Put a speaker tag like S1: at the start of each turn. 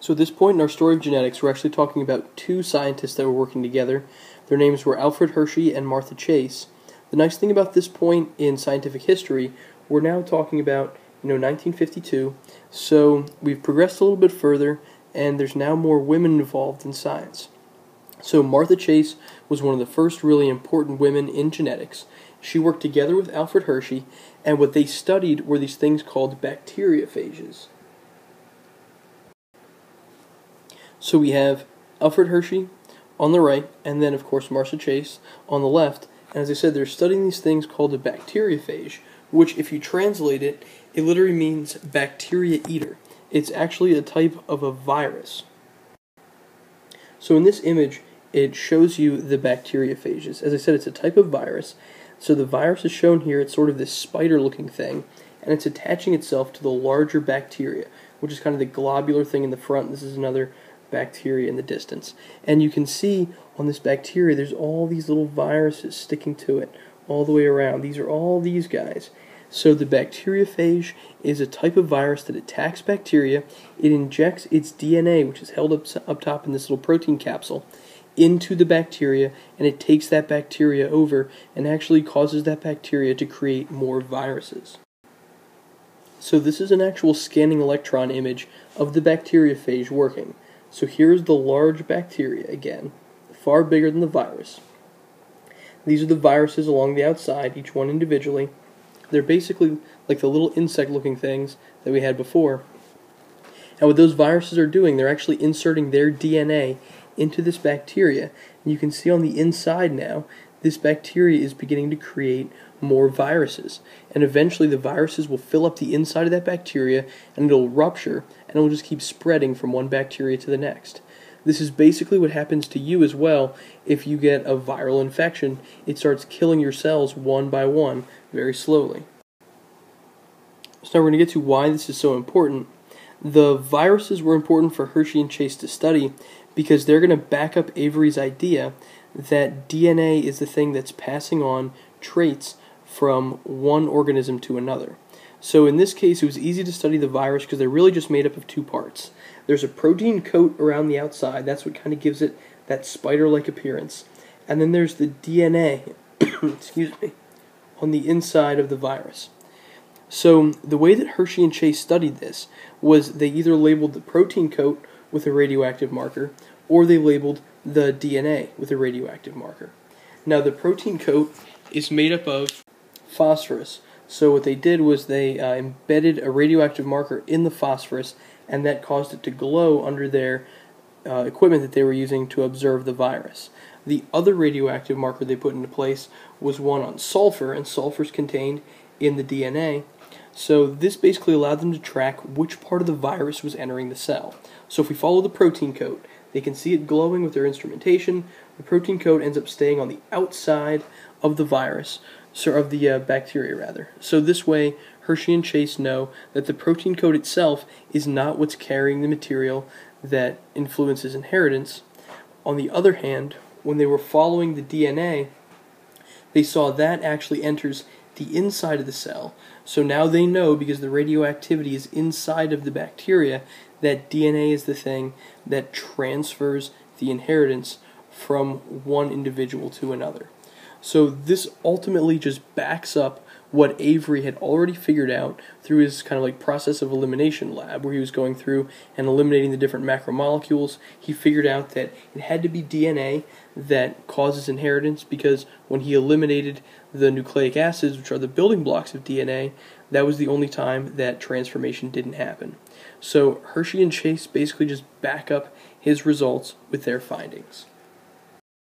S1: So at this point in our story of genetics, we're actually talking about two scientists that were working together. Their names were Alfred Hershey and Martha Chase. The nice thing about this point in scientific history, we're now talking about, you know, 1952. So we've progressed a little bit further, and there's now more women involved in science. So Martha Chase was one of the first really important women in genetics. She worked together with Alfred Hershey, and what they studied were these things called bacteriophages. So we have Alfred Hershey on the right, and then, of course, Martha Chase on the left. And as I said, they're studying these things called a bacteriophage, which, if you translate it, it literally means bacteria eater. It's actually a type of a virus. So in this image, it shows you the bacteriophages. As I said, it's a type of virus. So the virus is shown here. It's sort of this spider-looking thing, and it's attaching itself to the larger bacteria, which is kind of the globular thing in the front. This is another bacteria in the distance. And you can see on this bacteria there's all these little viruses sticking to it all the way around. These are all these guys. So the bacteriophage is a type of virus that attacks bacteria. It injects its DNA, which is held up, up top in this little protein capsule, into the bacteria, and it takes that bacteria over and actually causes that bacteria to create more viruses. So this is an actual scanning electron image of the bacteriophage working. So here's the large bacteria again, far bigger than the virus. These are the viruses along the outside, each one individually. They're basically like the little insect looking things that we had before. And what those viruses are doing, they're actually inserting their DNA into this bacteria. And you can see on the inside now, this bacteria is beginning to create more viruses. And eventually the viruses will fill up the inside of that bacteria and it'll rupture and it'll just keep spreading from one bacteria to the next. This is basically what happens to you as well if you get a viral infection. It starts killing your cells one by one very slowly. So now we're going to get to why this is so important. The viruses were important for Hershey and Chase to study because they're going to back up Avery's idea that DNA is the thing that's passing on traits from one organism to another. So in this case, it was easy to study the virus because they're really just made up of two parts. There's a protein coat around the outside. That's what kind of gives it that spider-like appearance. And then there's the DNA, excuse me, on the inside of the virus. So the way that Hershey and Chase studied this was they either labeled the protein coat with a radioactive marker or they labeled the DNA with a radioactive marker. Now the protein coat is made up of phosphorus. So what they did was they uh, embedded a radioactive marker in the phosphorus, and that caused it to glow under their uh, equipment that they were using to observe the virus. The other radioactive marker they put into place was one on sulfur, and sulfur is contained in the DNA. So this basically allowed them to track which part of the virus was entering the cell. So if we follow the protein coat, they can see it glowing with their instrumentation. The protein coat ends up staying on the outside of the virus, so of the uh, bacteria rather. So this way, Hershey and Chase know that the protein coat itself is not what's carrying the material that influences inheritance. On the other hand, when they were following the DNA, they saw that actually enters the inside of the cell. So now they know because the radioactivity is inside of the bacteria that DNA is the thing that transfers the inheritance from one individual to another. So this ultimately just backs up what Avery had already figured out through his kind of like process of elimination lab, where he was going through and eliminating the different macromolecules. He figured out that it had to be DNA that causes inheritance because when he eliminated the nucleic acids, which are the building blocks of DNA, that was the only time that transformation didn't happen. So Hershey and Chase basically just back up his results with their findings.